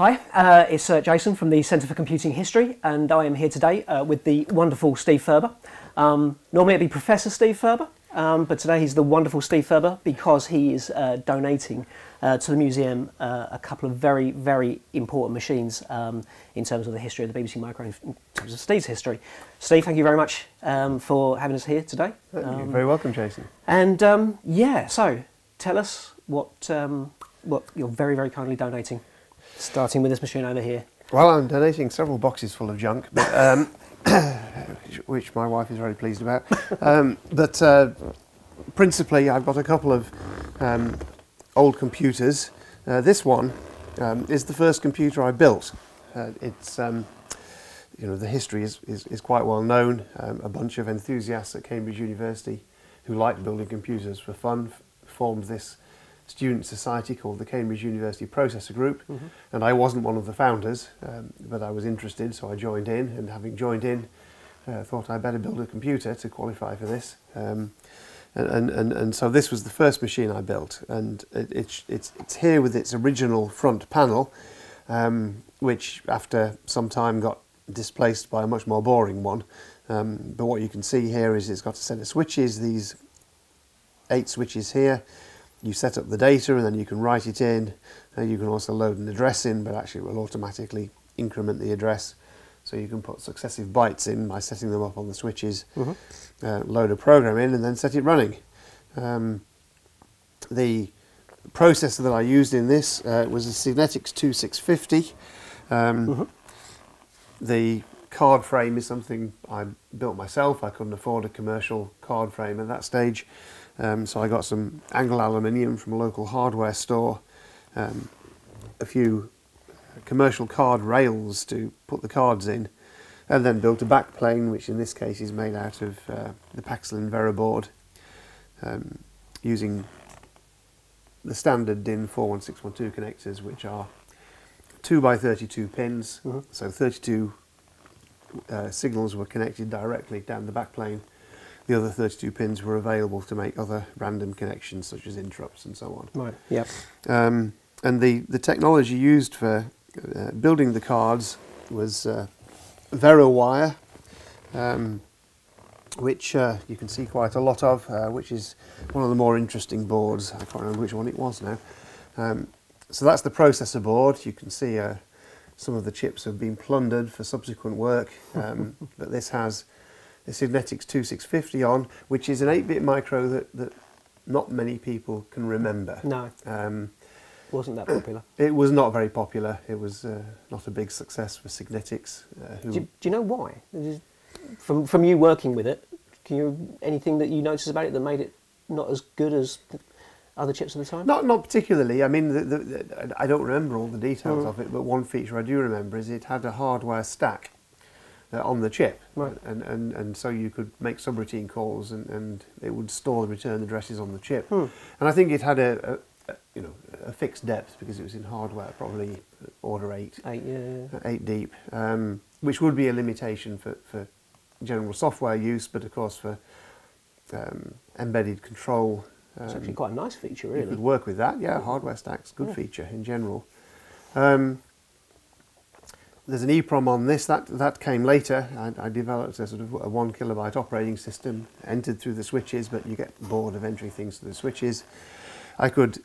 Hi, uh, it's uh, Jason from the Centre for Computing History, and I am here today uh, with the wonderful Steve Furber. Um, normally it'd be Professor Steve Furber, um, but today he's the wonderful Steve Furber because he is uh, donating uh, to the museum uh, a couple of very, very important machines um, in terms of the history of the BBC Micro, in terms of Steve's history. Steve, thank you very much um, for having us here today. You're very welcome, Jason. And um, yeah, so tell us what, um, what you're very, very kindly donating starting with this machine over here. Well, I'm donating several boxes full of junk, but, um, which my wife is very pleased about. Um, but uh, principally, I've got a couple of um, old computers. Uh, this one um, is the first computer I built. Uh, it's um, you know the history is, is, is quite well known. Um, a bunch of enthusiasts at Cambridge University who liked building computers for fun formed this student society called the Cambridge University Processor Group, mm -hmm. and I wasn't one of the founders, um, but I was interested, so I joined in. And having joined in, uh, thought I'd better build a computer to qualify for this. Um, and, and, and, so this was the first machine I built, and it, it's, it's, it's here with its original front panel, um, which after some time got displaced by a much more boring one. Um, but what you can see here is it's got a set of switches, these eight switches here, you set up the data and then you can write it in. Uh, you can also load an address in, but actually it will automatically increment the address. So you can put successive bytes in by setting them up on the switches, mm -hmm. uh, load a program in and then set it running. Um, the processor that I used in this uh, was a Signetics 2650. Um, mm -hmm. The card frame is something I built myself. I couldn't afford a commercial card frame at that stage. Um, so I got some angle aluminium from a local hardware store, um, a few commercial card rails to put the cards in, and then built a backplane, which in this case is made out of uh, the Paxilin Veroboard, um, using the standard DIN 41612 connectors, which are 2 by 32 pins, mm -hmm. so 32 uh, signals were connected directly down the backplane the other 32 pins were available to make other random connections such as interrupts and so on. Right, yep. Um, and the, the technology used for uh, building the cards was uh, VeroWire, um, which uh, you can see quite a lot of, uh, which is one of the more interesting boards. I can't remember which one it was now. Um, so that's the processor board. You can see uh, some of the chips have been plundered for subsequent work, um, but this has the Signetics 2650 on, which is an 8-bit micro that, that not many people can remember. No. Um, wasn't that popular? It was not very popular. It was uh, not a big success for Signetics. Uh, do, you, do, you know why? From, from you working with it, can you anything that you noticed about it that made it not as good as other chips at the time? Not not particularly. I mean, the, the, the, I don't remember all the details mm. of it, but one feature I do remember is it had a hardware stack uh, on the chip. Right. And, and, and so you could make subroutine calls and, and it would store the return addresses on the chip. Hmm. And I think it had a, a, a, you know, a fixed depth because it was in hardware, probably order 8. 8, yeah, yeah. Uh, 8 deep, um, which would be a limitation for, for general software use, but of course for um, embedded control. Um, it's actually quite a nice feature, really. You could work with that, yeah, hardware stack's good yeah. feature in general. Um, there's an EEPROM on this. That that came later. I, I, developed a sort of a one kilobyte operating system, entered through the switches, but you get bored of entering things through the switches. I could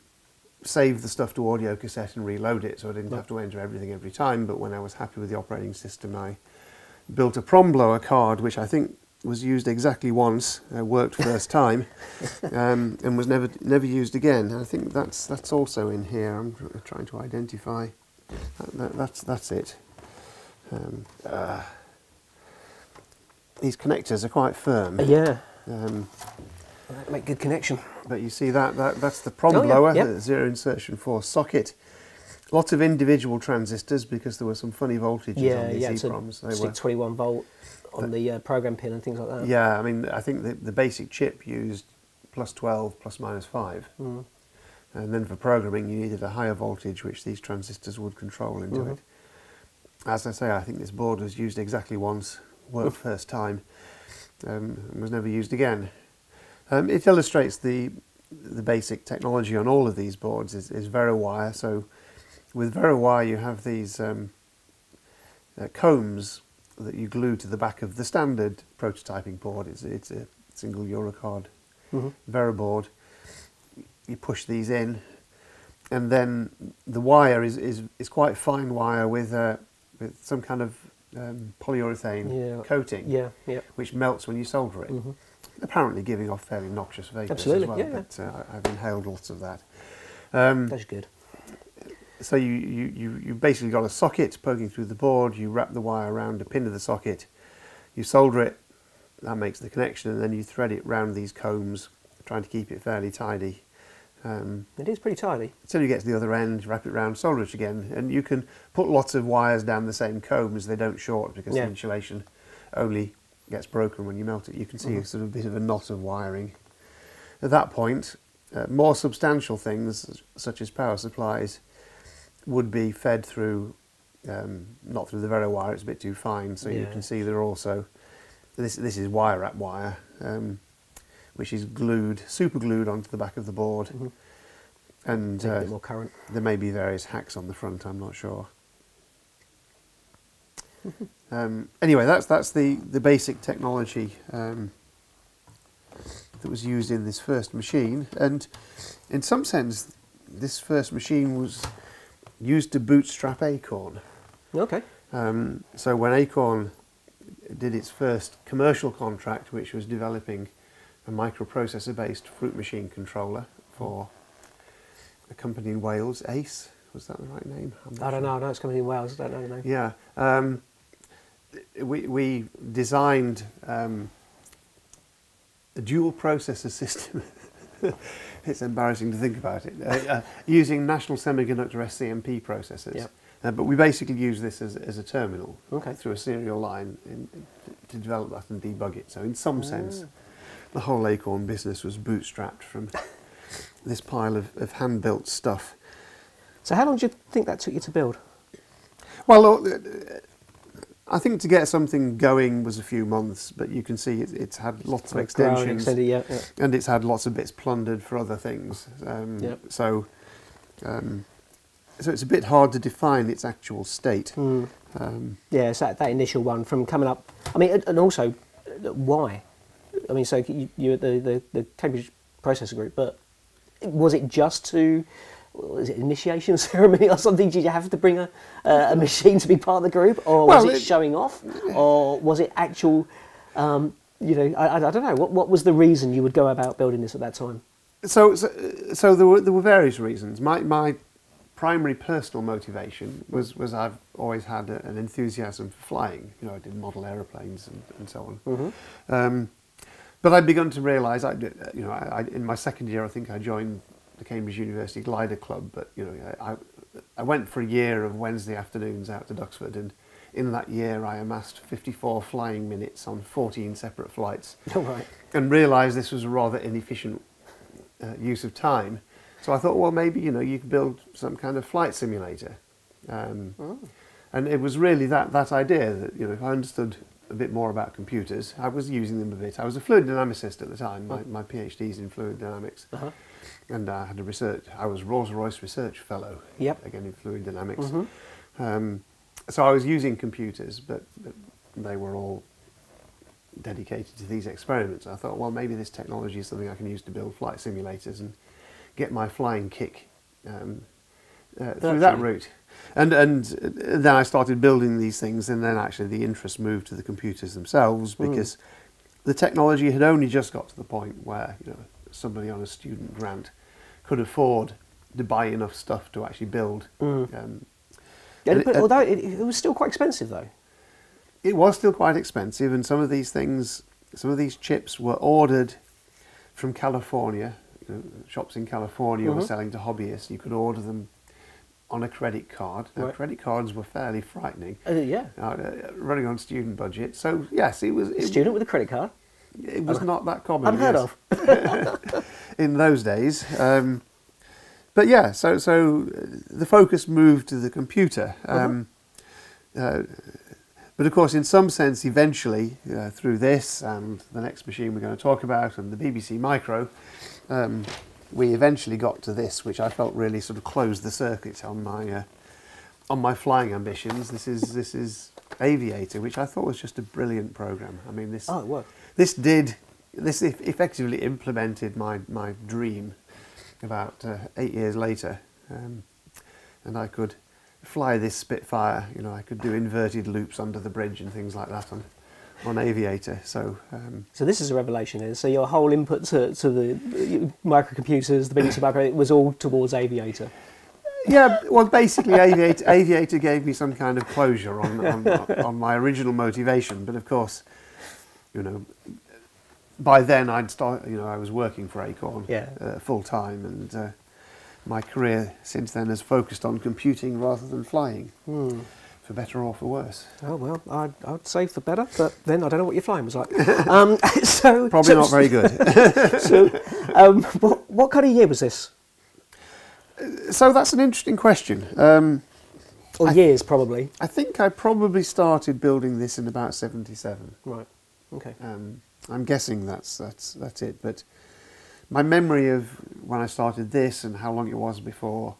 save the stuff to audio cassette and reload it, so I didn't have to enter everything every time. But when I was happy with the operating system, I built a prom blower card, which I think was used exactly once, uh, worked first time, um, and was never never used again. I think that's that's also in here. I'm trying to identify. That, that, that's that's it. Um, uh, these connectors are quite firm. Yeah. Um, make good connection. But you see that, that that's the prom oh, blower, yeah, the zero insertion force socket. Lots of individual transistors because there were some funny voltages yeah, on these yeah, EEPROMs. They were 21 volt on the uh, program pin and things like that. Yeah, I mean, I think the, the basic chip used plus 12, plus minus 5. Mm. And then for programming, you needed a higher voltage, which these transistors would control into mm -hmm. it as I say, I think this board was used exactly once, worked first time, um, and was never used again. Um, it illustrates the the basic technology on all of these boards is, is VeroWire, so with VeroWire, you have these um, uh, combs that you glue to the back of the standard prototyping board. It's, it's a single Eurocard Mhm. Veroboard. You push these in, and then the wire is, is, is quite fine wire with, uh, with some kind of um, polyurethane Yeah. coating, Yeah, yeah. which melts when you solder it. Mhm. Apparently giving off fairly noxious vapours Absolutely, as well, yeah, but uh, I've inhaled lots of that. Um, That's good. so you, you, you, you basically got a socket poking through the board, you wrap the wire around a pin of the socket, you solder it, that makes the connection, and then you thread it round these combs, trying to keep it fairly tidy. Um, It is pretty tidy. until you get to the other end, wrap it round, solder it again, and you can put lots of wires down the same combs, they don't short because Yeah. the insulation only gets broken when you melt it. You can see Mhm. a sort of bit of a knot of wiring. At that point, uh, more substantial things, such as power supplies, would be fed through, um, not through the VeroWire, it's a bit too fine, so you can see there are also, this, this is wire wrap wire, um, which is glued, super glued onto the back of the board. Mhm. And Make a uh, more current. there may be various hacks on the front. I'm not sure. um, anyway, that's that's the the basic technology um, that was used in this first machine, and in some sense, this first machine was used to bootstrap Acorn. Okay. Um, so when Acorn did its first commercial contract, which was developing a microprocessor-based fruit machine controller for a company in Wales, Ace, was that the right name? I don't sure. know. I know it's coming in Wales. I don't know the name. Yeah, um, we we designed um, a dual processor system. it's embarrassing to think about it. Uh, uh, using National Semiconductor SCMP processors. Yep. Uh, but we basically use this as, as a terminal Okay. through a serial line in, to develop that and debug it. So in some sense, Ah. The whole Acorn business was bootstrapped from this pile of, of hand-built stuff. So how long do you think that took you to build? Well, uh, I think to get something going was a few months, but you can see it, it's had lots of extensions extended, yeah, yeah. and it's had lots of bits plundered for other things. Um, Yep. So, um, so it's a bit hard to define its actual state. Mm. Um, Yeah, it's that, that initial one from coming up. I mean, and, and also, uh, why? I mean, so you, at the, the, the Cambridge Processor Group, but was it just to, was it initiation ceremony or something? Did you have to bring a, uh, a machine to be part of the group? Or was Well, it, it- showing off? Or was it actual, um, you know, I, I don't know. What, what was the reason you would go about building this at that time? so, so, so there were there were various reasons. My my primary personal motivation was was I've always had a, an enthusiasm for flying. You know, I did model aeroplanes and, and so on. Mm-hmm. Um, but I'd begun to realise, I, you know, I, I, in my second year, I think I joined the Cambridge University Glider Club. But you know, I, I went for a year of Wednesday afternoons out to Duxford, and in that year, I amassed 54 flying minutes on 14 separate flights, right. and realised this was a rather inefficient uh, use of time. So I thought, well, maybe you know, you could build some kind of flight simulator. Um, Oh. and it was really that, that idea that, you know, if I understood a bit more about computers, I was using them a bit. I was a fluid dynamicist at the time. My, my PhD's in fluid dynamics. Uh-huh. And I had a research, I was Rolls-Royce Research Fellow, Yep. again in fluid dynamics. Mhm. Um, so I was using computers, but, but they were all dedicated to these experiments. I thought, well, maybe this technology is something I can use to build flight simulators and get my flying kick um, uh, through that route. And and then I started building these things, and then actually the interest moved to the computers themselves Mm. because the technology had only just got to the point where you know somebody on a student grant could afford to buy enough stuff to actually build. Mm. Um, And but although it, it was still quite expensive, though. it was still quite expensive, and some of these things, some of these chips were ordered from California. Shops in California were Mhm. selling to hobbyists. You could order them on a credit card. Now, Right. credit cards were fairly frightening, Uh, yeah. uh, running on student budget. So yes, it was. A It, student with a credit card. It was not that common. Unheard yes, of. in those days. Um, but yeah, so so uh, the focus moved to the computer. Um, uh, but of course, in some sense, eventually, uh, through this and the next machine we're going to talk about, and the BBC Micro, um, we eventually got to this, which I felt really sort of closed the circuit on my uh, on my flying ambitions, this is this is Aviator, which I thought was just a brilliant program. I mean, this Oh, it worked. this did this eff- effectively implemented my my dream about uh, eight years later, um, and I could fly this Spitfire. You know, I could do inverted loops under the bridge and things like that on on Aviator. So. Um, So this is a revelation. Then. So your whole input to, to the microcomputers, the BBC micro, was all towards Aviator. yeah, well, basically, Aviator, Aviator gave me some kind of closure on, on, on my original motivation. But of course, you know, by then I'd start. You know, I was working for Acorn Yeah. uh, full time, and uh, my career since then has focused on computing rather than flying, Hmm. For better or for worse. Oh well, I'd, I'd say for better, but then I don't know what your flying was like. um, so Probably so, not very good. So, um, what, what kind of year was this? so that's an interesting question. Um, Or I- years, probably. I think I probably started building this in about '77. Right. Okay. Um, I'm guessing that's that's that's it. But my memory of when I started this and how long it was before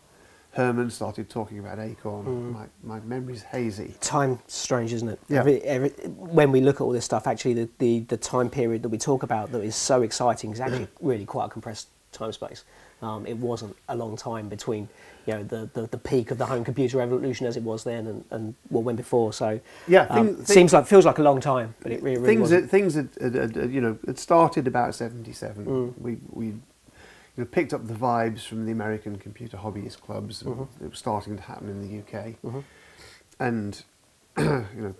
Hermann started talking about Acorn, Mm. my, my memory's hazy. Time strange, isn't it? Yeah. Every, every, when we look at all this stuff, actually, the, the, the time period that we talk about that is so exciting is actually really quite a compressed time space. Um, it wasn't a long time between, you know, the, the, the peak of the home computer revolution as it was then and, and what went before. So, Yeah, um, thing- thing- seems like feels like a long time, but it really, really things wasn't. that, things that you know it started about 77. Mm. We we you know, picked up the vibes from the American computer hobbyist clubs. And Mhm. It was starting to happen in the UK, Mhm. and you know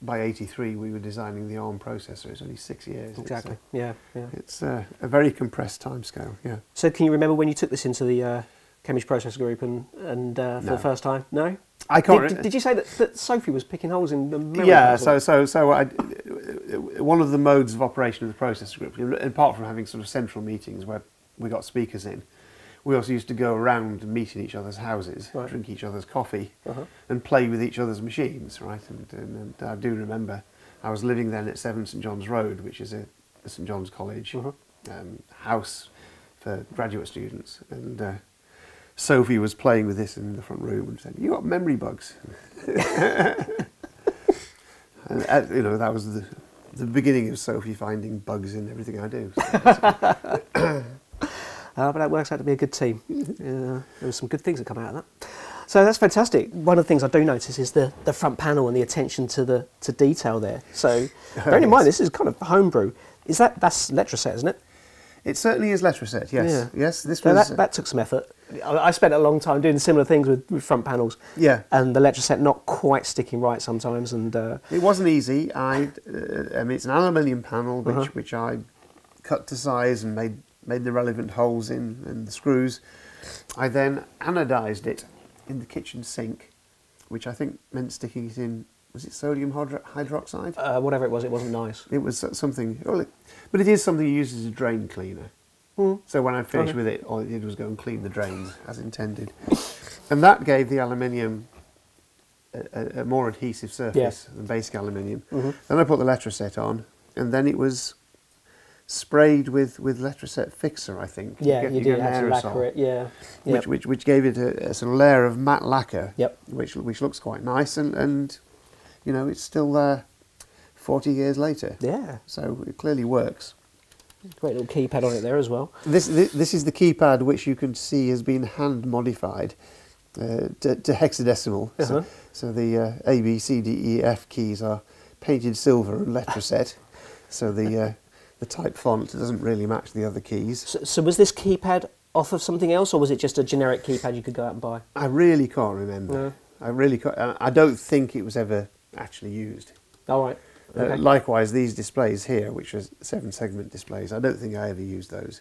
by 83 we were designing the ARM processor. It's only six years. It's, uh, Exactly. Yeah. Yeah. It's uh, a very compressed timescale. Yeah. So, can you remember when you took this into the uh, Cambridge Processor Group and and uh, for No. the first time? No. I can't. Did, did you say that, that Sophie was picking holes in the memory? yeah. So so so I, one of the modes of operation of the processor group, apart from having sort of central meetings where we got speakers in, we also used to go around and meet in each other's houses, Right. drink each other's coffee, Uh-huh. and play with each other's machines. Right. And, and, and I do remember I was living then at Seven St John's Road, which is a, a St John's College Mhm. um, house for graduate students, and. Uh, Sophie was playing with this in the front room and said, "You got memory bugs." and uh, you know that was the the beginning of Sophie finding bugs in everything I do. So, Uh, but that works out to be a good team. Uh, there were some good things that come out of that. So that's fantastic. One of the things I do notice is the, the front panel and the attention to the to detail there. So bearing in mind this is kind of homebrew. Is that that's Letraset, isn't it? it certainly is Letraset. Yes, Yeah. yes. This So was that, that took some effort. I, spent a long time doing similar things with, with front panels, yeah. and the Letraset not quite sticking right sometimes. And uh, It wasn't easy. I, uh, I mean, it's an aluminium panel which Uh-huh. which I cut to size and made made the relevant holes in and the screws. I then anodized it in the kitchen sink, which I think meant sticking it in. Was it sodium hydro- hydroxide? uh, whatever it was, it wasn't nice. It was something, well, it, but it is something you use as a drain cleaner. Hmm. So when I finished Okay. with it, all it did was go and clean the drains as intended, and that gave the aluminium a, a, more adhesive surface than basic aluminium. Mhm. Then I put the Letraset on, and then it was sprayed with with Letraset fixer. I think. Yeah, get- you, get did an have to lacquer it. Yeah. which, Yep. which which gave it a, a sort of layer of matte lacquer, Yep. which which looks quite nice, and and you know it's still there, forty years later. Yeah. So it clearly works. Great little keypad on it there as well. This, this this is the keypad which you can see has been hand modified uh, to, to hexadecimal. Uh-huh. So, so the uh, A B C D E F keys are painted silver and Letraset. so the uh, the type font doesn't really match the other keys. So, so was this keypad off of something else, or was it just a generic keypad you could go out and buy? I really can't remember. No. I really can't, uh, I don't think it was ever actually used. All right. Uh, likewise, these displays here, which are seven segment displays, I don't think I ever used those.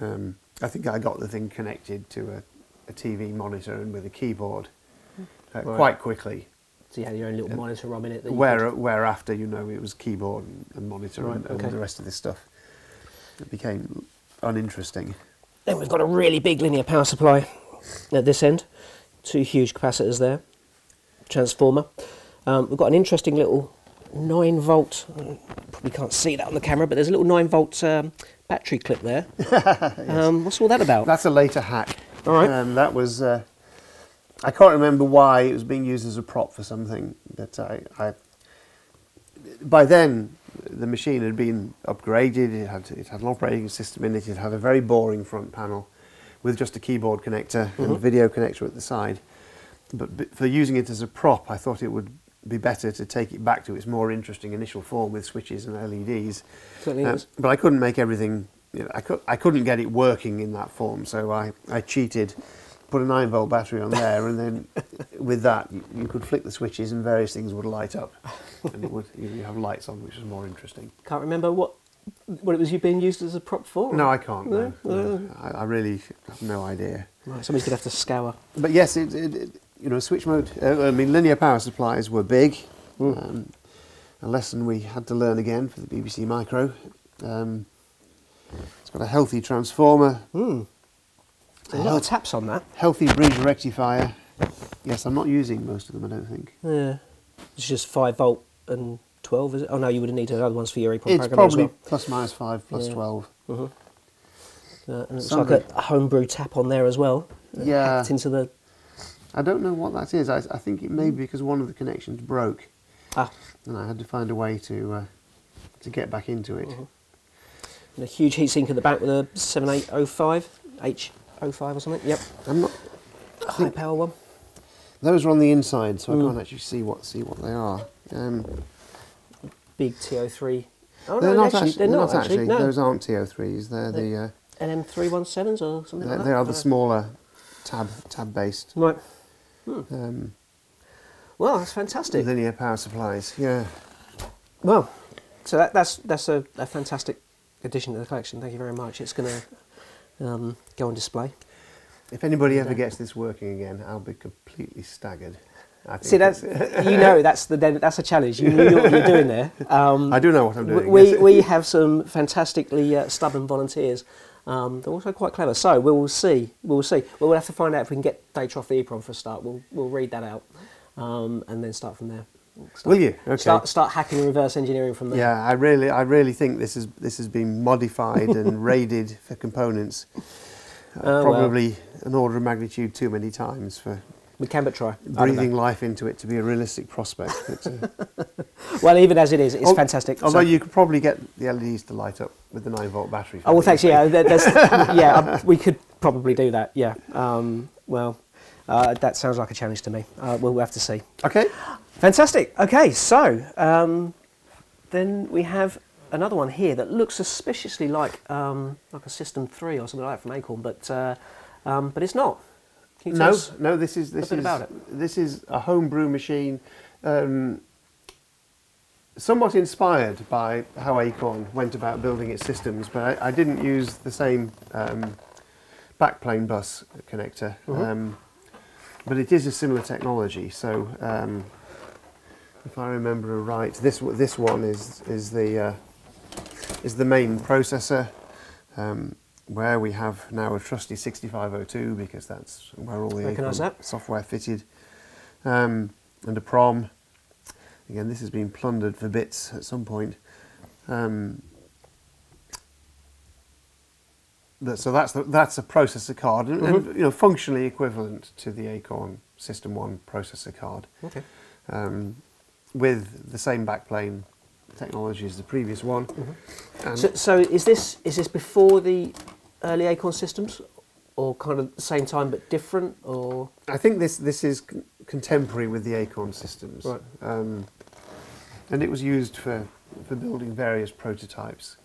Um, I think I got the thing connected to a, a TV monitor and with a keyboard uh, Right. quite quickly. So you had your own little uh, monitor ROM in it. That you Where whereafter you know it was keyboard and, monitor Right, and, and okay. the rest of this stuff. It became uninteresting. Then we've got a really big linear power supply at this end, two huge capacitors there, transformer. Um, we've got an interesting little 9 volt, probably can't see that on the camera, but there's a little 9 volt um, battery clip there. um, what's all that about? That's a later hack. All right. Um, that was uh, I can't remember why it was being used as a prop for something. But I, I by then the machine had been upgraded. It had it had an operating system in it. It had a very boring front panel with just a keyboard connector and a video connector at the side. But b- for using it as a prop, I thought it would be better to take it back to its more interesting initial form with switches and LEDs. Certainly Uh, but I couldn't make everything. You know, I, could, I couldn't get it working in that form, so I, I cheated, put a nine volt battery on there, and then with that you, you could flick the switches and various things would light up, and it would you have lights on, which is more interesting. Can't remember what what it was you being used as a prop for. No, I can't. No, No? no. I, I really have no idea. Right, somebody's gonna have to scour. But yes, it, it, it, you know, switch mode. Uh, I mean, linear power supplies were big. Um, a lesson we had to learn again for the BBC Micro. Um, it's got a healthy transformer, a lot of taps on that. Healthy bridge rectifier. Yes, I'm not using most of them, I don't think. Yeah. It's just 5 volt and 12, is it? Oh, no, you would need other ones for your EPROM it's probably as well. plus minus 5, plus yeah. 12. Mm -hmm. uh, and it's Something. like a, homebrew tap on there as well. Yeah. into the... I don't know what that is. I, I, think it may be because one of the connections broke. Ah. And I had to find a way to, uh, to get back into it. Mm -hmm. And a huge heatsink at the back with a 7805H. 05 or something. Yep, I'm not. a high power one. Those are on the inside, so I Mm. can't actually see what see what they are. Um, Big TO3. Oh they're no, not actually, actually. they're not actually. No. Those aren't TO3s. They're They- the. Uh, LM317s or something they're, like they are the smaller tab tab based Right. um, Well, that's fantastic. linear power supplies. Yeah. Well, so that, that's that's a, a fantastic addition to the collection. Thank you very much. It's going to um, go on display. If anybody ever gets this working again, I'll be completely staggered. I think See, that's you know that's the that's a challenge. You know what you're doing there. Um, I do know what I'm doing. we yes. we have some fantastically uh, stubborn volunteers. Um, they're also quite clever. So we will see. We will see. We'll have to find out if we can get data off the EEPROM for a start. We'll we'll read that out, um, and then start from there. Start, Will you? Okay. Start start hacking and reverse engineering from there. Yeah, I really, I really think this is this has been modified and raided for components. Uh, Oh, well. probably an order of magnitude too many times for We can but try. I don't know. breathing life into it to be a realistic prospect. Uh, Well, even as it is, it's al- fantastic. Although So- you could probably get the LEDs to light up with the nine volt battery. Oh well, thanks. Yeah, things. there- there's, yeah, um, we could probably do that. Yeah. Um, well, uh, that sounds like a challenge to me. Uh, we'll have to see. Okay. Fantastic. Okay, so um, then we have another one here that looks suspiciously like um, like a System Three or something like that from Acorn, but uh, um, but it's not. Can you tell No, no. This is this is about it. this is a homebrew machine, um, somewhat inspired by how Acorn went about building its systems, but I, I didn't use the same um, backplane bus connector. Mm-hmm. Um, but it is a similar technology. So, um, if I remember right, this this one is is the uh, is the main processor. Um, where we have now a trusty 6502 because that's where all the software fitted, um, and a prom. Again, this has been plundered for bits at some point. Um, that, so that's the, that's a processor card, and, and, you know, functionally equivalent to the Acorn System One processor card, Okay. um, with the same backplane technology as the previous one. And- So, so is this is this before the early Acorn systems, or kind of the same time but different, or I think this this is con- contemporary with the Acorn systems, Right. um, and it was used for for building various prototypes,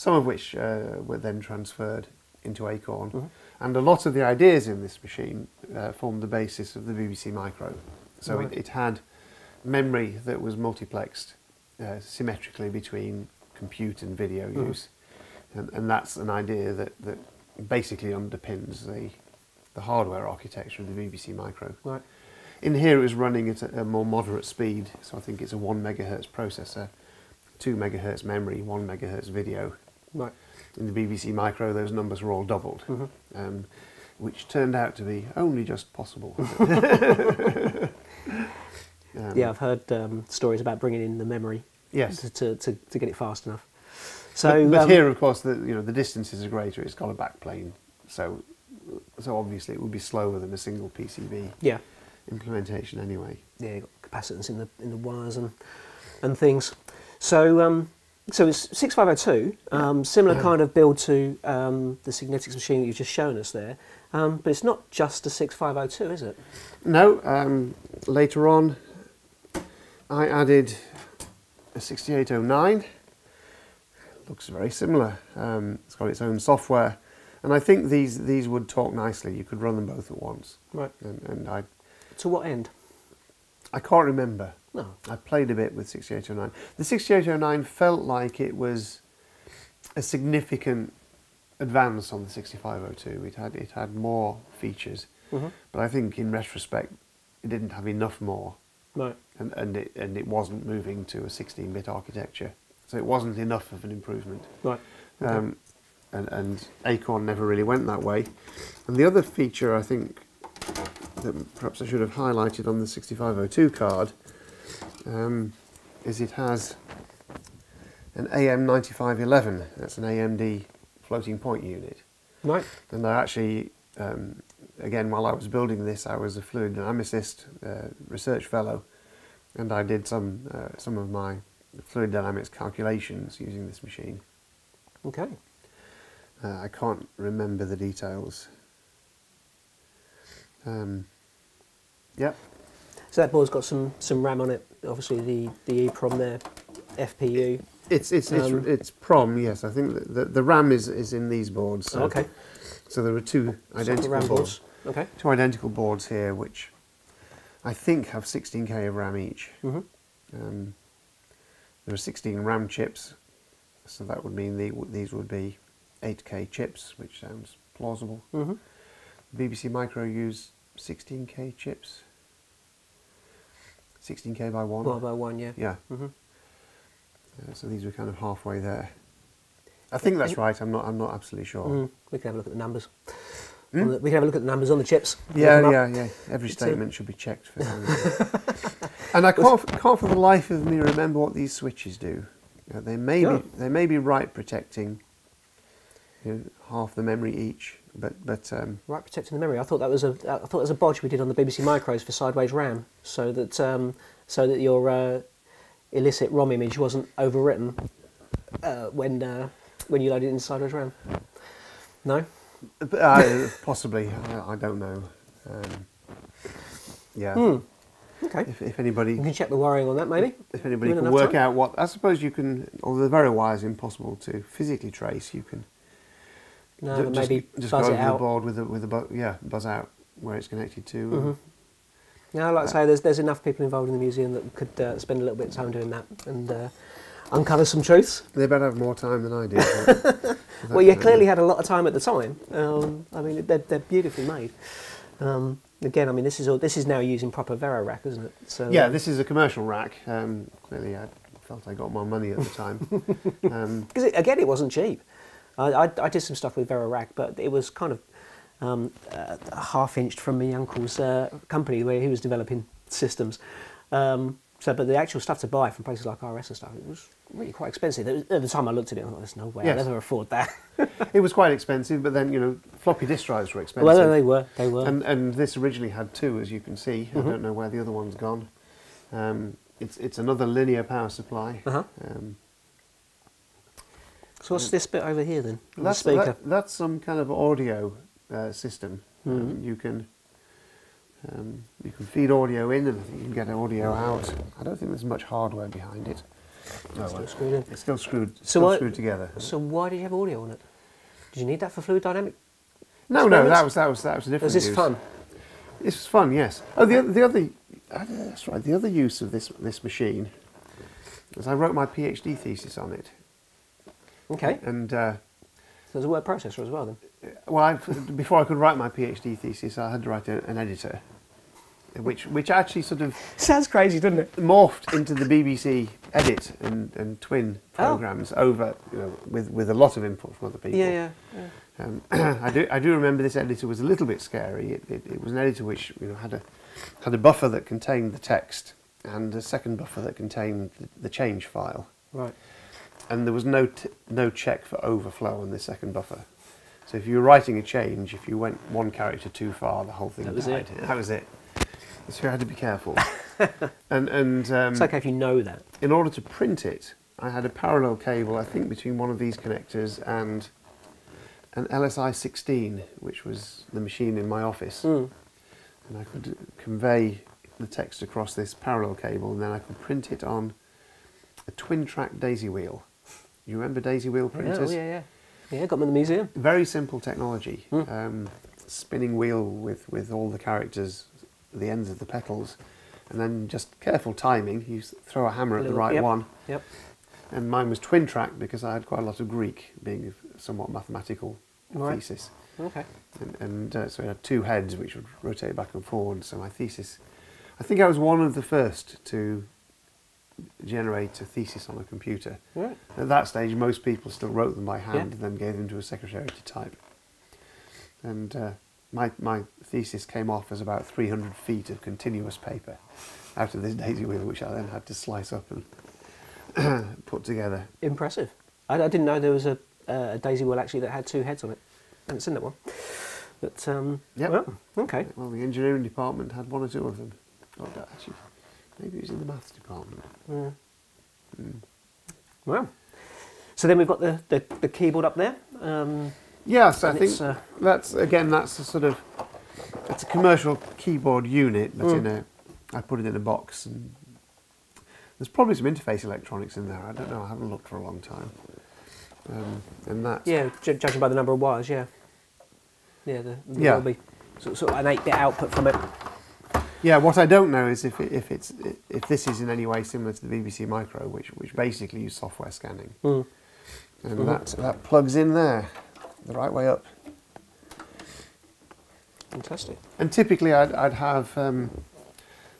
some of which uh, were then transferred into Acorn, Mm-hmm. and a lot of the ideas in this machine uh, formed the basis of the BBC Micro. So Right. it, it had memory that was multiplexed uh, symmetrically between compute and video Mhm. use, and, and that's an idea that, that basically underpins the the hardware architecture of the BBC Micro. right? In here, it was running at a, a more moderate speed, so I think it's a one megahertz processor, two megahertz memory, one megahertz video. Right. In the BBC Micro, those numbers were all doubled, Mhm. um, which turned out to be only just possible. Um, Yeah, I've heard um, stories about bringing in the memory Yes. to, to, to, to get it fast enough. So, but, but um, here, of course, the you know the distances are greater. It's got a backplane, so so obviously it would be slower than a single PCB. yeah, implementation anyway. Yeah, you've got capacitance in the in the wires and and things. So um, so it's six five oh two. Um, similar kind of build to um, the Signetics machine that you've just shown us there. Um, but it's not just a six five oh two, is it? No, um, later on I added a 6809. Looks very similar. Um, it's got its own software. And I think these, these would talk nicely. You could run them both at once. Right. And, and I, To what end? I can't remember. No. I played a bit with 6809. The 6809 felt like it was a significant advance on the 6502. It had, it had more features. Mhm. But I think in retrospect, it didn't have enough more. Right. and, and it and it wasn't moving to a 16-bit architecture, so it wasn't enough of an improvement. Right. Okay. Um, and, and Acorn never really went that way. And the other feature I think that perhaps I should have highlighted on the 6502 card um, is it has an AM9511. That's an AMD floating point unit. Right. And I actually, um, again, while I was building this, I was a fluid dynamicist uh, research fellow, and I did some uh, some of my fluid dynamics calculations using this machine. Okay. Uh, I can't remember the details. Um, yep, So that board's got some, some RAM on it. Obviously the the EEPROM there, FPU. it's it's it's, Um, it's PROM. Yes, I think the, the, the RAM is, is in these boards. So, okay. So there are two identical RAM boards. Okay. Two identical boards here, which I think have 16k of RAM each. hmm Um, there are 16 RAM chips, so that would mean the, these would be 8k chips, which sounds plausible. hmm BBC Micro use 16k chips. 16k by one. One by one, yeah. Yeah, hmm uh, so these were kind of halfway there. I think that's right. I'm not. I'm not absolutely sure. Mm. We can have a look at the numbers. On the- we can have a look at the numbers on the chips. Yeah, yeah, yeah. Every statement should be checked for and I can't, can't for the life of me remember what these switches do. Uh, they may Oh. be they may be right protecting you know, half the memory each, but but um, Right, protecting the memory. I thought that was a I thought that was a bodge we did on the BBC Micros for sideways RAM, so that um, so that your uh, illicit ROM image wasn't overwritten uh, when uh, when you loaded it in sideways RAM. No. uh, possibly I, I don't know. Um, yeah, Hmm. Okay. if, if anybody You can check the wiring on that, maybe. if anybody can work time? out what I suppose you can, although the very wires impossible to physically trace, you can No, just, maybe just buzz go it over the board with a with a bu- yeah buzz out where it's connected to. and- Mhm. Yeah, like I say, there's there's enough people involved in the museum that could uh, spend a little bit of time doing that and uh, uncover some truths. They better have more time than I do. Well, you clearly had a lot of time at the time. Um, I mean, they're, they're beautifully made. Um, again, I mean, this is all, this is now using proper Vero rack, isn't it? So Yeah, this is a commercial rack. Um, clearly, I felt I got my money at the time. um, because it, again, it wasn't cheap. I, I, I did some stuff with Vero rack, but it was kind of um, uh, half inched from my uncle's uh, company where he was developing systems. Um, so, but the actual stuff to buy from places like RS and stuff, it was really quite expensive. Was- at the time I looked at it, I thought, "There's no way Yes. I'll ever afford that." it was quite expensive, but then you know floppy disk drives were expensive. well, they were, they were. and and this originally had two, as you can see. Mhm. I don't know where the other one's gone. Um, it's it's another linear power supply. Uh-huh. Um, so what's this bit over here then? The that's speaker. that- that's some kind of audio uh, system. Um, Mhm. you can um, you can feed audio in, and I think you can get audio out. I don't think there's much hardware behind it. Oh, Still well. screwed in. It's still screwed, So still what- screwed together. So why did you have audio on it? Did you need that for fluid dynamic? No, no, that was that was that was a different. Was this use. fun? This was fun, yes. Oh, the the other uh, that's right. The other use of this this machine was I wrote my PhD thesis on it, Okay. and uh, So there's a word processor as well then. well, I, before I could write my PhD thesis, I had to write a, an editor, which which actually sort of Sounds crazy, doesn't it? morphed into the BBC Edit and, and Twin Oh. programs over you know with with a lot of input from other people. Yeah, yeah. yeah. Um, I do I do remember this editor was a little bit scary. It, it, it was an editor which you know had a had a buffer that contained the text and a second buffer that contained the, the change file, Right. And there was no t- no check for overflow on this second buffer. So if you were writing a change, if you went one character too far, the whole thing That was died. it. That was it. so you had to be careful. and and um, It's okay if you know that. in order to print it, I had a parallel cable, I think, between one of these connectors and an LSI 16, which was the machine in my office. Mm. And I could convey the text across this parallel cable, and then I could print it on a twin track daisy wheel. You remember daisy wheel printers? oh, yeah, yeah. Yeah, got them in the museum. Very simple technology. Mm. Um, spinning wheel with, with all the characters, the ends of the petals, and then just careful timing. You throw a hammer at the right yep. one. Yep. And mine was twin track because I had quite a lot of Greek, being a somewhat mathematical Right. thesis. Okay. And, and uh, so I had two heads which would rotate back and forward. So my thesis, I think I was one of the first to generate a thesis on a computer. Right. At that stage, most people still wrote them by hand Yeah. and then gave them to a secretary to type. And uh, my, my thesis came off as about 300 feet of continuous paper out of this daisy wheel, which I then had to slice up and put together. Impressive. I, I didn't know there was a, uh, a daisy wheel actually that had two heads on it. I haven't seen that one. But, um, Yep. well, okay. Well, the engineering department had one or two of them. Oh, actually, maybe it was in the maths department. Yeah. Mm. Well, so then we've got the, the, the keyboard up there. Um, Yes, I think uh, that's again that's a sort of it's a commercial keyboard unit, but Mm. in a I put it in a box and there's probably some interface electronics in there. I don't know. I haven't looked for a long time. Um, and that yeah, ju- judging by the number of wires, yeah. Yeah, the, the Yeah. will be sort, sort of an 8 bit output from it. Yeah. What I don't know is if it, if it's if this is in any way similar to the BBC Micro, which which basically use software scanning, Mm. and Mhm. that that plugs in there the right way up. Fantastic. And typically, I'd, I'd have um,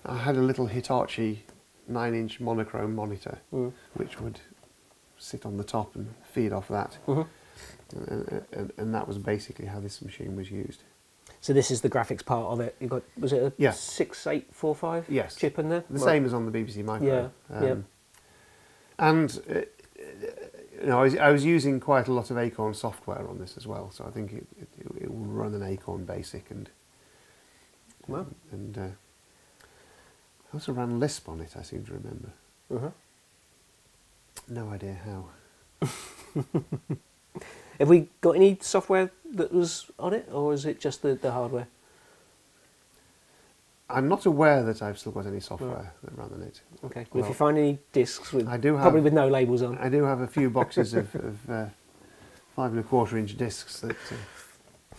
I had a little Hitachi nine-inch monochrome monitor, Mm. which would sit on the top and feed off that, Mhm. and, and, and that was basically how this machine was used. So this is the graphics part of it. You got was it a Yeah. six eight four five Yes. chip in there? The Right. same as on the BBC Micro. Yeah, yeah. And uh, you know, I was, I was using quite a lot of Acorn software on this as well, so I think it, it, it will run an Acorn Basic and Wow. and uh, I also ran Lisp on it. I seem to remember. Uh-huh. No idea how. Have we got any software that was on it, or is it just the, the hardware? I'm not aware that I've still got any software that ran on it. Okay. Well, if you find any discs with I do have- probably with no labels on. I do have a few boxes of, of uh, five and a quarter inch discs that uh,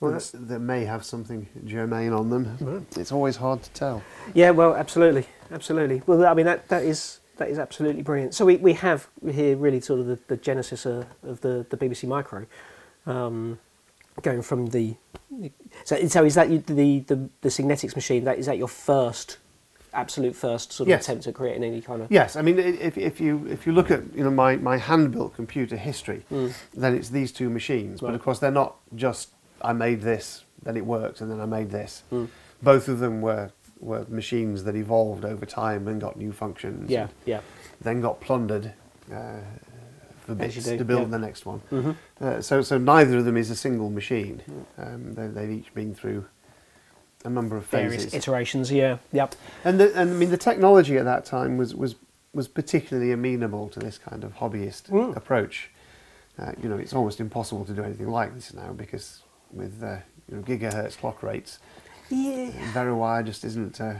Well, that's- that may have something germane on them. Right. It's always hard to tell. Yeah, well, absolutely, absolutely. Well, I mean that that is that is absolutely brilliant. So we, we have here really sort of the, the genesis uh, of the, the BBC Micro, um, going from the so so is that the, the the Signetics machine? That is that your first absolute first sort of Yes. attempt at creating any kind of Yes, I mean if, if you if you look at you know my, my hand built computer history, Mm. then it's these two machines. But of course they're not just I made this, then it worked, and then I made this. Mm. Both of them were were machines that evolved over time and got new functions. yeah yeah then got plundered uh, for bits do, to build yeah. the next one. hmm Uh, so, so neither of them is a single machine. Um, they, they've each been through a number of various iterations. Yeah, yep. And, the, and I mean, the technology at that time was, was, was particularly amenable to this kind of hobbyist Mm. approach. Uh, you know, it's almost impossible to do anything like this now because with uh, you know, gigahertz clock rates, Yeah. VeroWire just isn't. Uh,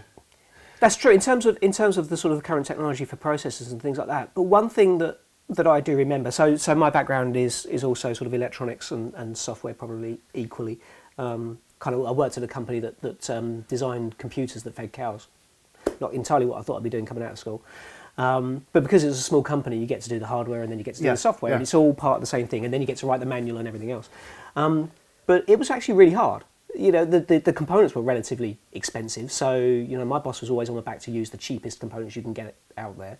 That's true in terms of in terms of the sort of the current technology for processors and things like that. But one thing that that I do remember, so so my background is is also sort of electronics and, and software probably equally. Um, kind of, I worked at a company that that um, designed computers that fed cows. Not entirely what I thought I'd be doing coming out of school. Um, but because it's a small company, you get to do the hardware and then you get to do Yeah, the software, yeah. and it's all part of the same thing. And then you get to write the manual and everything else. Um, but it was actually really hard. You know, the, the, the components were relatively expensive, so you know my boss was always on the back to use the cheapest components you can get out there.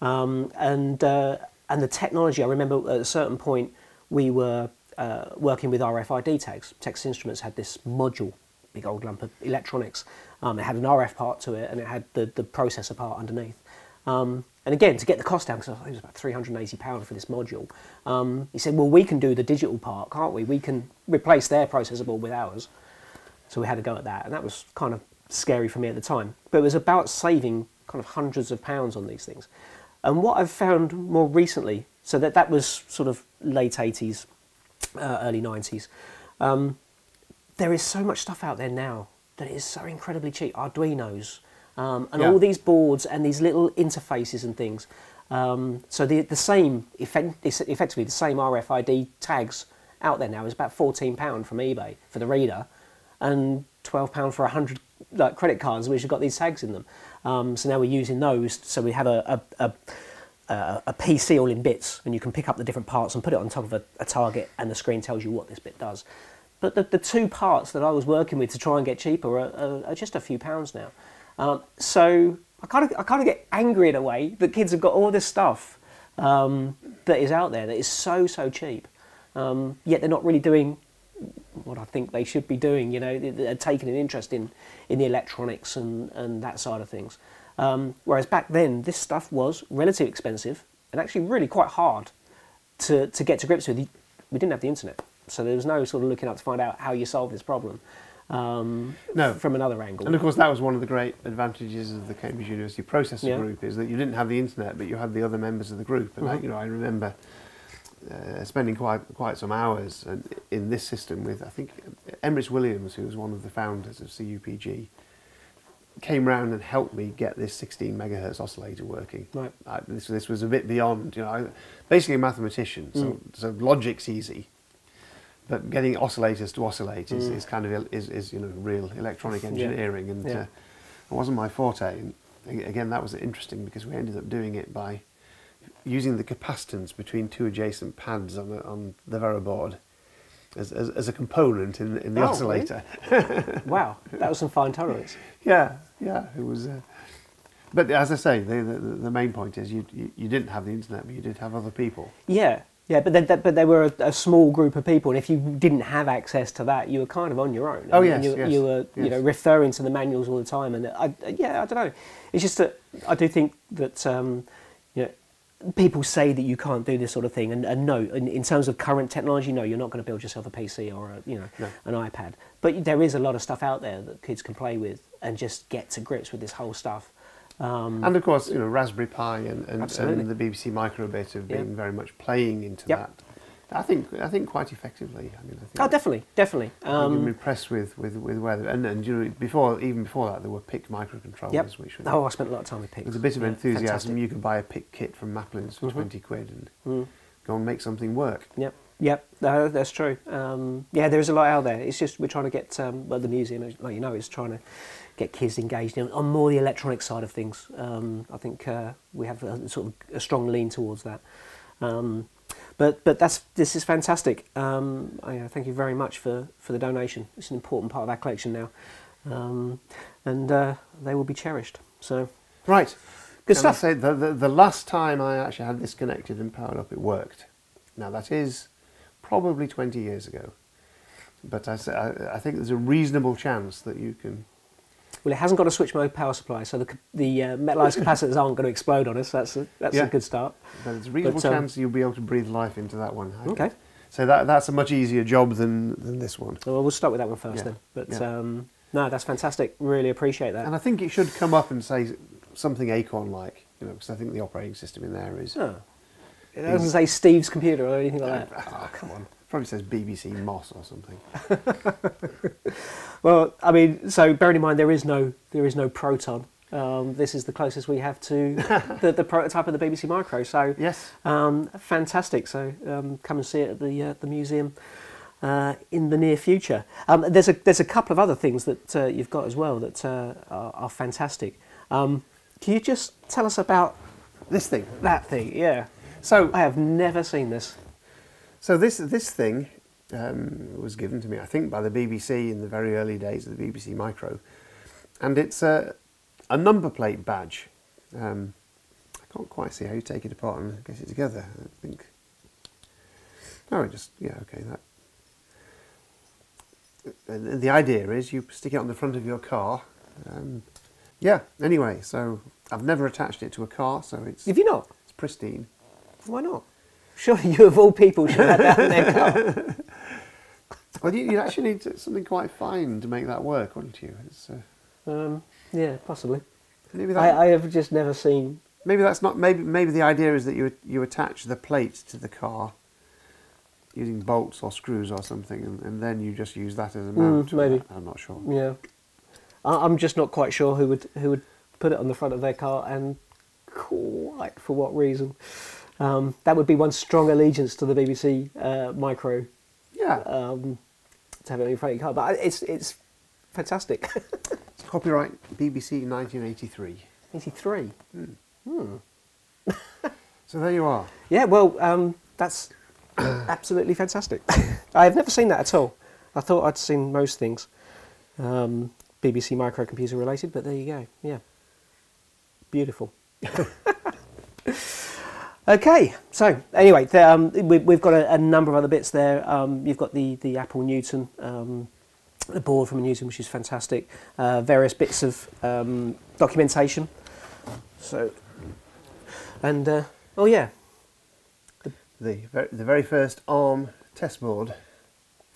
Um, and uh, and the technology, I remember at a certain point we were uh, working with RFID tags. Texas Instruments had this module, big old lump of electronics. Um, it had an RF part to it, and it had the, the processor part underneath. Um, and again, to get the cost down, because I think it was about £380 for this module, um, he said, well, we can do the digital part, can't we? We can replace their processor board with ours. So we had to go at that, and that was kind of scary for me at the time. But it was about saving kind of hundreds of pounds on these things. And what I've found more recently, so that that was sort of late 80s, uh, early 90s. Um, there is so much stuff out there now that is so incredibly cheap. Arduinos um, and Yeah. all these boards and these little interfaces and things. Um, so the the same effect, effectively the same RFID tags out there now is about fourteen pound from eBay for the reader, and twelve pound for hundred like credit cards which have got these tags in them. Um, so now we're using those. So we have a, a, a a, a PC all in bits, and you can pick up the different parts and put it on top of a, a target, and the screen tells you what this bit does. But the, the two parts that I was working with to try and get cheaper are, are, are just a few pounds now. Um, so I kind of I kind of get angry in a way that kids have got all this stuff um, that is out there that is so so cheap, um, yet they're not really doing what I think they should be doing. You know, they- they're taking an interest in in the electronics and and that side of things. Um, whereas back then, this stuff was relatively expensive and actually really quite hard to to get to grips with. We didn't have the internet, so there was no sort of looking up to find out how you solve this problem. Um, No. from another angle. And of course, that was one of the great advantages of the Cambridge University Processor Yeah. Group is that you didn't have the internet, but you had the other members of the group. And I, Mhm. you know, I remember uh, spending quite quite some hours in this system with I think Emrys Williams, who was one of the founders of CUPG, came round and helped me get this 16 megahertz oscillator working. Right. I, this this was a bit beyond, you know, I, basically a mathematician, so Mm. so logic's easy. But getting oscillators to oscillate is, Mm. is kind of is, is you know real electronic Yeah. engineering, and Yeah. uh, it wasn't my forte. And again, that was interesting because we ended up doing it by using the capacitance between two adjacent pads on the, on the Veroboard as, as, as a component in, in the Oh, oscillator. wow, that was some fine tolerance. Yeah, yeah, it was. Uh, but as I say, the, the, the main point is you, you you didn't have the internet, but you did have other people. Yeah, yeah, but then, but they were a, a small group of people, and if you didn't have access to that, you were kind of on your own. Oh, yes, you, yes, you were you know referring to the manuals all the time, and I, yeah, I don't know. It's just that I do think that um, you know people say that you can't do this sort of thing, and, and no, in, in terms of current technology, no, you're not going to build yourself a PC or a, you know No. an iPad. But there is a lot of stuff out there that kids can play with and just get to grips with this whole stuff. Um, And of course, you know, Raspberry Pi and, and, and the BBC Microbit have Yeah. been very much playing into Yep. that. I think I think quite effectively. I mean, I think oh, definitely, definitely. Think I'm Um, impressed with, with, with where they and, and you know before even before that there were PIC microcontrollers Yep. which were, Oh, I spent a lot of time with PICs. There's a bit of enthusiasm fantastic. you could buy a PIC kit from Maplins for Mhm. twenty quid and Mm. go and make something work. Yep, yep, no, that's true. Um, yeah, there is a lot out there. It's just we're trying to get, um, well, the museum, like you know, is trying to get kids engaged in, on more the electronic side of things. Um, I think uh, we have a, sort of a strong lean towards that. Um, but but that's this is fantastic. Um, I, uh, thank you very much for, for the donation. It's an important part of our collection now, um, and uh, they will be cherished. So Right. good Can I stuff. say the, the, the last time I actually had this connected and powered up, it worked. Now that is probably 20 years ago. But I, I, I think there's a reasonable chance that you can. Well, it hasn't got a switch mode power supply, so the the uh, metallized capacitors aren't going to explode on us. That's a, that's Yeah. a good start. There's a reasonable But, um, chance you'll be able to breathe life into that one. Okay. So that that's a much easier job than, than this one. Well, we'll start with that one first Yeah, then. But yeah. um, no, that's fantastic. Really appreciate that. And I think it should come up and say something Acorn like, you know, because I think the operating system in there is Oh. It doesn't say Steve's computer or anything like that. Oh, come on. Probably says BBC MOS or something. Well, I mean, so bearing in mind there is no there is no Proton. Um, this is the closest we have to the, the prototype of the BBC Micro. So Yes. um, fantastic. So um, come and see it at the uh, the museum uh, in the near future. Um, there's a there's a couple of other things that uh, you've got as well that uh, are, are fantastic. Um, can you just tell us about This thing. that thing? Yeah, So I have never seen this. So this this thing um, was given to me, I think, by the BBC in the very early days of the BBC Micro, and it's a a number plate badge. Um, I can't quite see how you take it apart and get it together. I think. Oh, it just yeah okay that. And the idea is you stick it on the front of your car. Um, yeah. Anyway, so I've never attached it to a car, so it's Have you not? it's pristine. Why not? Surely you of all people should have that in their car. Well, you, you actually need something quite fine to make that work, wouldn't you? It's, uh, Um, yeah, possibly. Maybe that, I, I have just never seen. maybe that's not. Maybe maybe the idea is that you you attach the plate to the car using bolts or screws or something, and, and then you just use that as a mount. maybe. I'm not sure. Yeah, I, I'm just not quite sure who would who would put it on the front of their car and quite for what reason. Um, that would be one strong allegiance to the BBC uh, Micro Yeah, um, to have it on your front of your car. But it's it's fantastic. it's copyright BBC 1983. 83. Hmm. So there you are. Yeah, well, um, that's absolutely fantastic. I have never seen that at all. I thought I'd seen most things um, BBC microcomputer related, but there you go. Yeah, beautiful. Okay, so anyway, there, um, we, we've got a, a number of other bits there. Um, you've got the the Apple Newton. Um, the board from Newton, which is fantastic. Uh, various bits of um, documentation. So, and uh, oh yeah, The very, the very first ARM test board,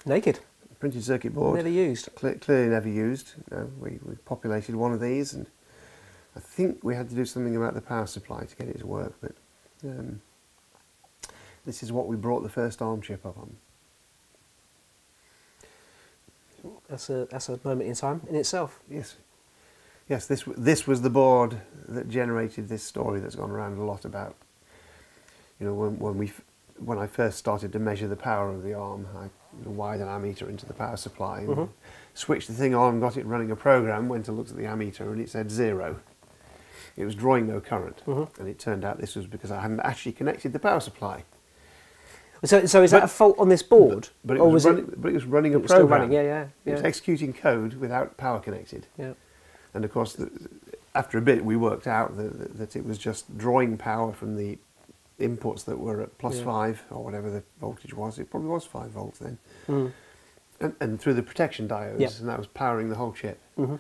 naked, printed circuit board. never used. Cle- clearly never used. No, we, we populated one of these, and I think we had to do something about the power supply to get it to work. But um, this is what we brought the first ARM chip up on. That's a that's a moment in time in itself. Yes, yes. This this was the board that generated this story that's gone around a lot about. You know, when when we when I first started to measure the power of the ARM, I you know, wired an ammeter into the power supply and Mhm. switched the thing on, got it running a program, went and looked at the ammeter, and it said zero. It was drawing no current, Mhm. and it turned out this was because I hadn't actually connected the power supply. So so is that a fault on this board, But it or was, was running, but it was running it a it program. running? Yeah, yeah, It was executing code without power connected. yeah. And of course, the, after a bit, we worked out that, that it was just drawing power from the inputs that were at plus Yeah. five or whatever the voltage was. It probably was five volts then, Mm. and, and through the protection diodes, Yeah. and that was powering the whole chip. hmm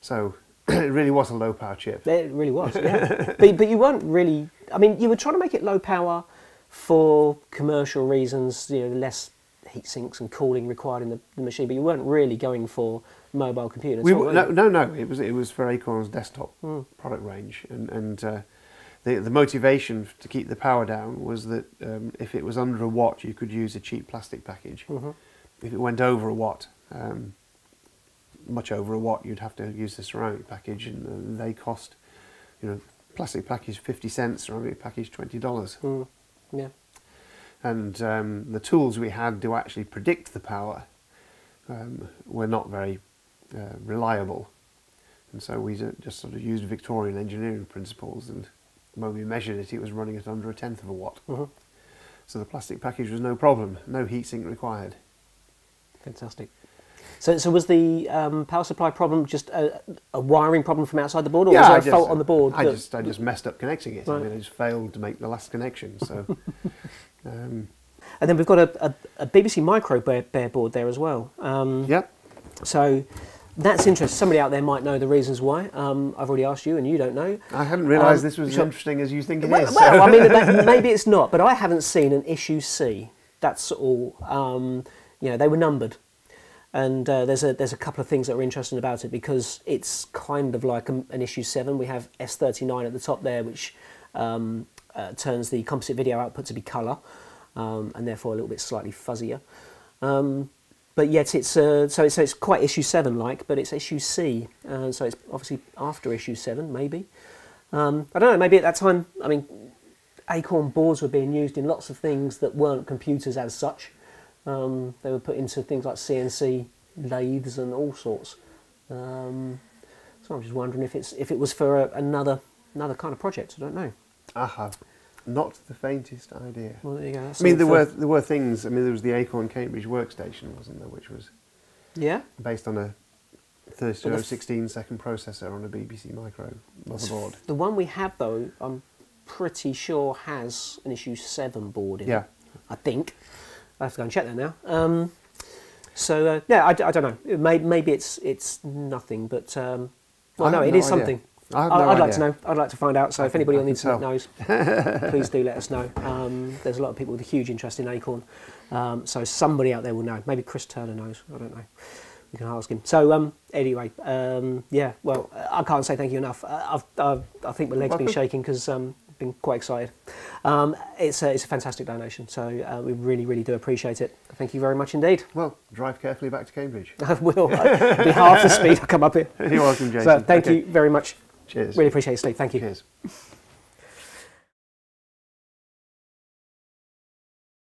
So it really was a low power chip. It really was. Yeah. but but you weren't really. I mean, you were trying to make it low power for commercial reasons. You know, less heat sinks and cooling required in the, the machine. But you weren't really going for mobile computers. We, were no, no, no. It was it was for Acorn's desktop Mm. product range, and and uh, the the motivation to keep the power down was that um, if it was under a watt, you could use a cheap plastic package. Mhm. If it went over a watt, um, much over a watt, you'd have to use the ceramic package, and uh, they cost, you know, plastic package fifty cents, ceramic package twenty dollars, Mm. Yeah. and um, the tools we had to actually predict the power um, were not very uh, reliable, and so we just sort of used Victorian engineering principles, and when we measured it, it was running at under a tenth of a watt. Mhm. So the plastic package was no problem, no heatsink required. Fantastic. So, so was the um, power supply problem just a, a wiring problem from outside the board, or Yeah, was I there a just- fault on the board? I just I just messed up connecting it. I mean, I just failed to make the last connection. So, um, And then we've got a, a, a BBC Micro bare, bare board there as well. Um, yeah, So that's interesting. Somebody out there might know the reasons why. Um, I've already asked you, and you don't know. I hadn't realised Um, this was as interesting as you think it Well, is. well, I mean, ma- maybe it's not, but I haven't seen an issue C. That's all. Um, you know, they were numbered, and uh, there's a there's a couple of things that are interesting about it because it's kind of like a, an issue seven. We have S39 at the top there, which um, uh, turns the composite video output to be colour, um, and therefore a little bit slightly fuzzier. Um, but yet it's uh, so it's, so it's quite issue seven like, but it's issue C, so it's obviously after issue seven maybe. Um, I don't know. Maybe at that time, I mean, Acorn boards were being used in lots of things that weren't computers as such. Um, they were put into things like CNC lathes and all sorts. Um, so I'm just wondering if it's if it was for a, another another kind of project. I don't know. I have not the faintest idea. Well, there you go. I mean, there were there were things. I mean, there was the Acorn Cambridge workstation, wasn't there, which was yeah. based on a But the 32 f- 16 second processor on a BBC Micro motherboard. The one we have though, I'm pretty sure has an issue seven board in Yeah. it. I think. I have to go and check that now. Um, so uh, yeah, I don't know. It may, maybe it's it's nothing, but um, well, I no, have it no is idea. something. I no I'd like to know. I'd like to find out. So I if anybody I on the internet knows, please do let us know. Um, there's a lot of people with a huge interest in Acorn, um, so somebody out there will know. Maybe Chris Turner knows. I don't know. We can ask him. So um, anyway, um, yeah. Well, I can't say thank you enough. Uh, I've, I've, I think my legs been shaking because um, been quite excited. Um, it's a, it's a fantastic donation. So uh, we really really do appreciate it. Thank you very much indeed. Well, drive carefully back to Cambridge. I will. It'll be half the speed I come up here. You're welcome, Jason. So thank Okay. you very much. Cheers. Really appreciate it, Steve. Thank you. Cheers.